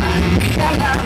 Come.